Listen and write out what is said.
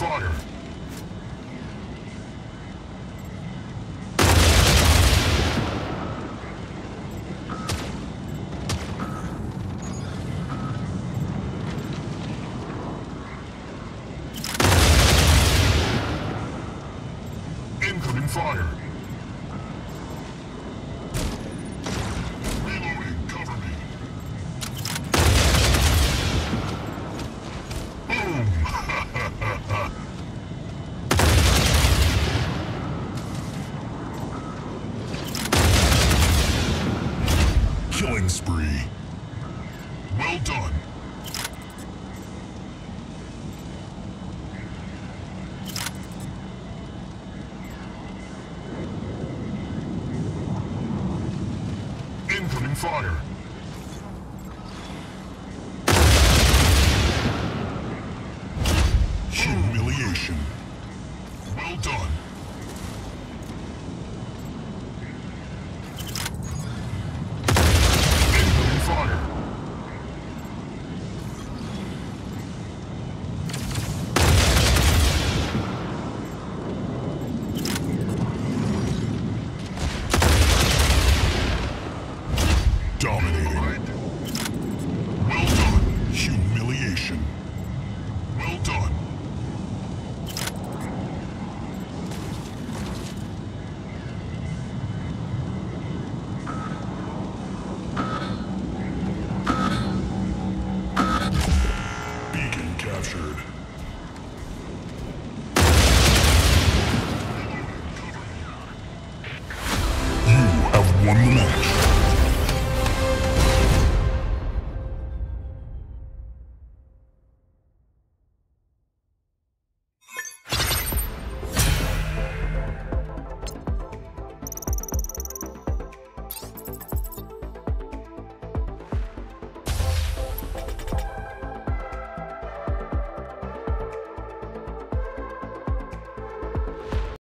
Fire. Incoming fire. Spree. Well done. Incoming fire. Dominating. Well done. Humiliation. Well done. Beacon captured. You have won the match.